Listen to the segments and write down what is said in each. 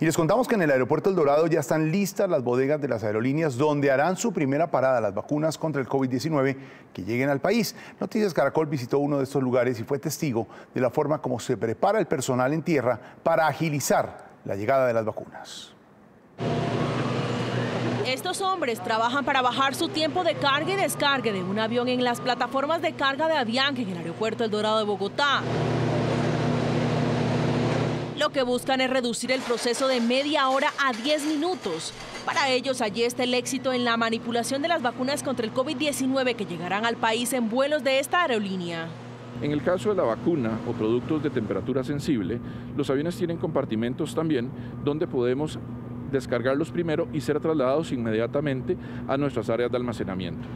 Y les contamos que en el aeropuerto El Dorado ya están listas las bodegas de las aerolíneas donde harán su primera parada las vacunas contra el COVID-19 que lleguen al país. Noticias Caracol visitó uno de estos lugares y fue testigo de la forma como se prepara el personal en tierra para agilizar la llegada de las vacunas. Estos hombres trabajan para bajar su tiempo de carga y descarga de un avión en las plataformas de carga de Avianca en el aeropuerto El Dorado de Bogotá. Lo que buscan es reducir el proceso de media hora a 10 minutos. Para ellos, allí está el éxito en la manipulación de las vacunas contra el COVID-19 que llegarán al país en vuelos de esta aerolínea. En el caso de la vacuna o productos de temperatura sensible, los aviones tienen compartimentos también donde podemos descargarlos primero y ser trasladados inmediatamente a nuestras áreas de almacenamiento.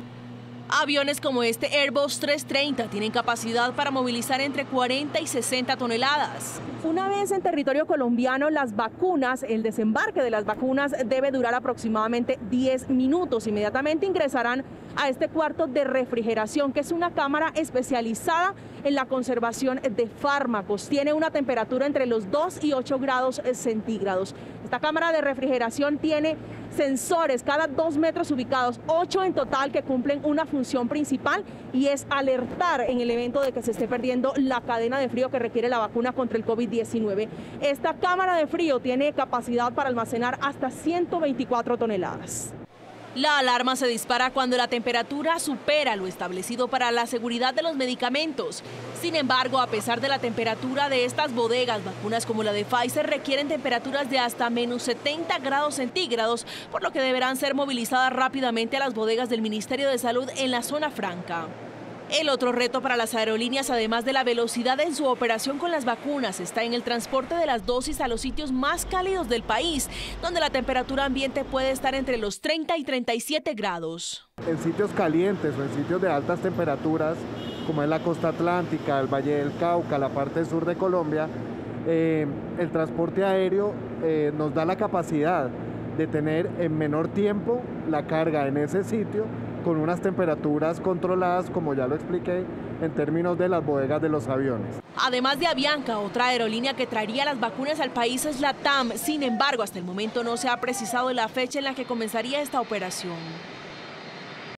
Aviones como este Airbus 330 tienen capacidad para movilizar entre 40 y 60 toneladas. Una vez en territorio colombiano, las vacunas, el desembarque de las vacunas debe durar aproximadamente 10 minutos. Inmediatamente ingresarán a este cuarto de refrigeración, que es una cámara especializada en la conservación de fármacos. Tiene una temperatura entre los 2 y 8 grados centígrados. Esta cámara de refrigeración tiene sensores cada dos metros ubicados, ocho en total que cumplen una función principal y es alertar en el evento de que se esté perdiendo la cadena de frío que requiere la vacuna contra el COVID-19. Esta cámara de frío tiene capacidad para almacenar hasta 124 toneladas. La alarma se dispara cuando la temperatura supera lo establecido para la seguridad de los medicamentos. Sin embargo, a pesar de la temperatura de estas bodegas, vacunas como la de Pfizer requieren temperaturas de hasta menos 70 grados centígrados, por lo que deberán ser movilizadas rápidamente a las bodegas del Ministerio de Salud en la zona franca. El otro reto para las aerolíneas, además de la velocidad en su operación con las vacunas, está en el transporte de las dosis a los sitios más cálidos del país, donde la temperatura ambiente puede estar entre los 30 y 37 grados. En sitios calientes o en sitios de altas temperaturas, como es la costa atlántica, el Valle del Cauca, la parte sur de Colombia, eh, el transporte aéreo eh, nos da la capacidad de tener en menor tiempo la carga en ese sitio con unas temperaturas controladas, como ya lo expliqué, en términos de las bodegas de los aviones. Además de Avianca, otra aerolínea que traería las vacunas al país es la TAM. Sin embargo, hasta el momento no se ha precisado la fecha en la que comenzaría esta operación.